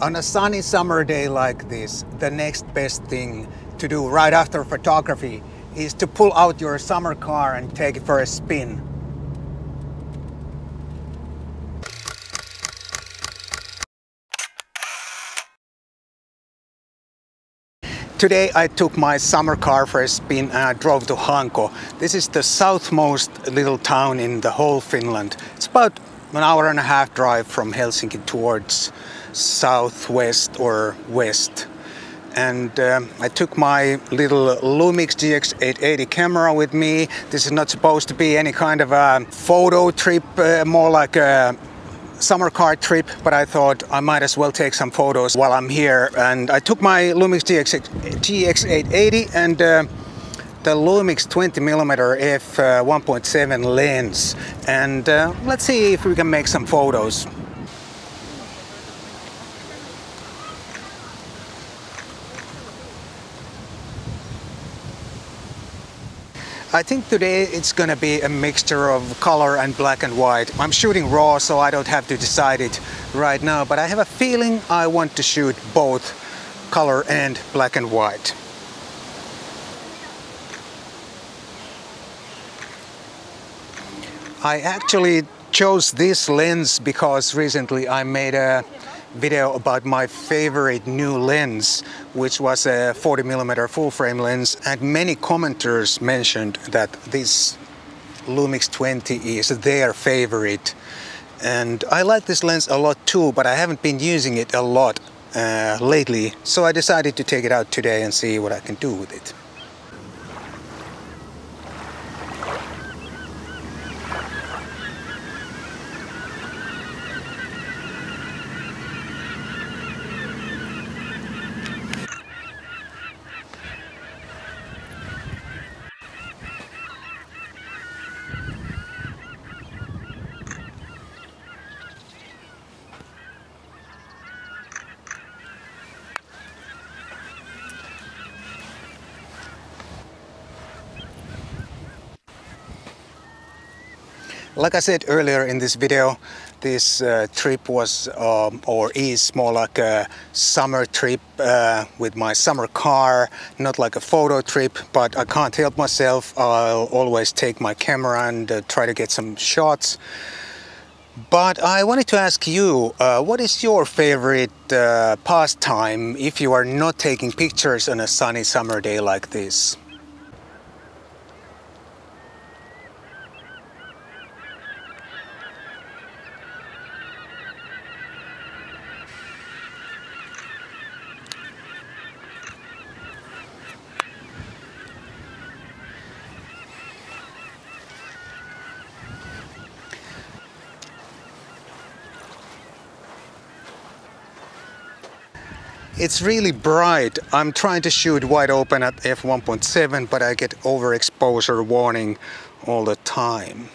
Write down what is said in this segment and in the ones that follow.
On a sunny summer day like this, the next best thing to do right after photography is to pull out your summer car and take it for a spin. Today I took my summer car for a spin and I drove to Hanko. This is the southmost little town in the whole Finland. It's about an hour and a half drive from Helsinki towards southwest or west. And um, I took my little Lumix GX880 camera with me. This is not supposed to be any kind of a photo trip, uh, more like a summer car trip, but I thought I might as well take some photos while I'm here. And I took my Lumix GX, GX880 and uh, the Lumix 20mm f uh, 1.7 lens. And uh, let's see if we can make some photos. I think today it's gonna be a mixture of color and black and white. I'm shooting raw so I don't have to decide it right now, but I have a feeling I want to shoot both color and black and white. I actually chose this lens because recently I made a video about my favorite new lens, which was a 40mm full frame lens, and many commenters mentioned that this Lumix 20 is their favorite. And I like this lens a lot too, but I haven't been using it a lot uh, lately, so I decided to take it out today and see what I can do with it. Like I said earlier in this video, this uh, trip was um, or is more like a summer trip uh, with my summer car, not like a photo trip, but I can't help myself. I'll always take my camera and uh, try to get some shots. But I wanted to ask you, uh, what is your favorite uh, pastime if you are not taking pictures on a sunny summer day like this? It's really bright. I'm trying to shoot wide open at f1.7 but I get overexposure warning all the time.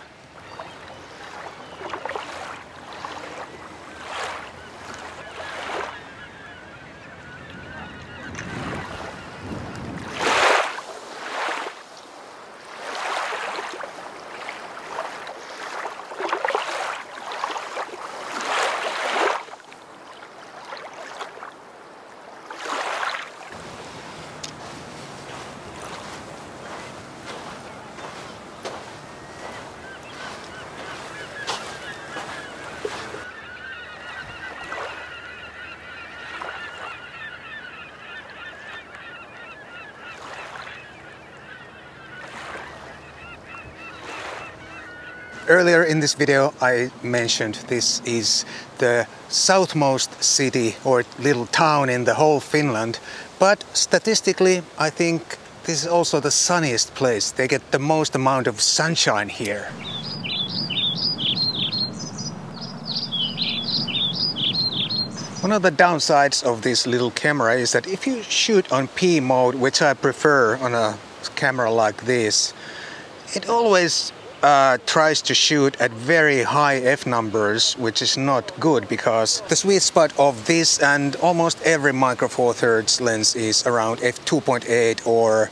Earlier in this video I mentioned this is the southmost city or little town in the whole Finland but statistically I think this is also the sunniest place. They get the most amount of sunshine here. One of the downsides of this little camera is that if you shoot on P mode, which I prefer on a camera like this, it always uh, tries to shoot at very high f numbers, which is not good because the sweet spot of this and almost every micro four thirds lens is around f2.8 or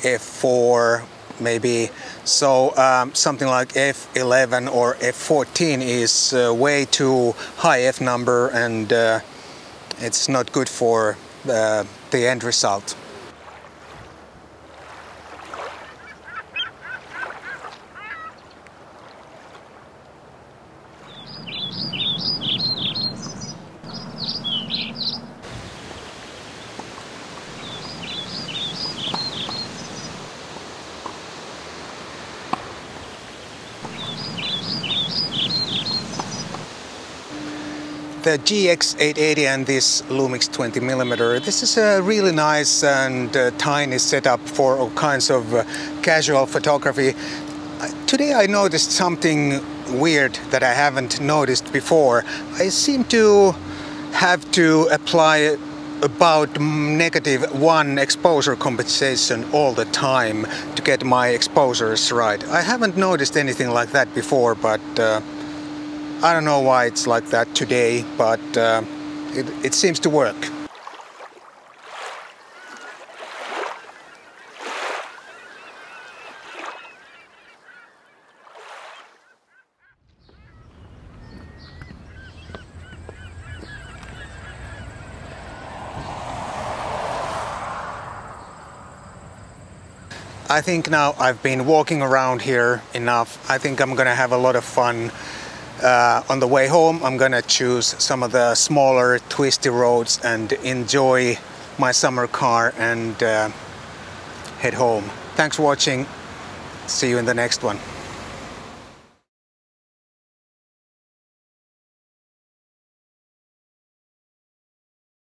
f4 maybe. So um, something like f11 or f14 is uh, way too high f number and uh, it's not good for uh, the end result. The GX880 and this Lumix 20mm. This is a really nice and uh, tiny setup for all kinds of uh, casual photography. Uh, today I noticed something weird that I haven't noticed before. I seem to have to apply about negative one exposure compensation all the time to get my exposures right. I haven't noticed anything like that before, but uh, I don't know why it's like that today, but uh, it, it seems to work. I think now I've been walking around here enough. I think I'm gonna have a lot of fun uh, on the way home, I'm gonna choose some of the smaller twisty roads and enjoy my summer car and uh, head home. Thanks for watching. See you in the next one.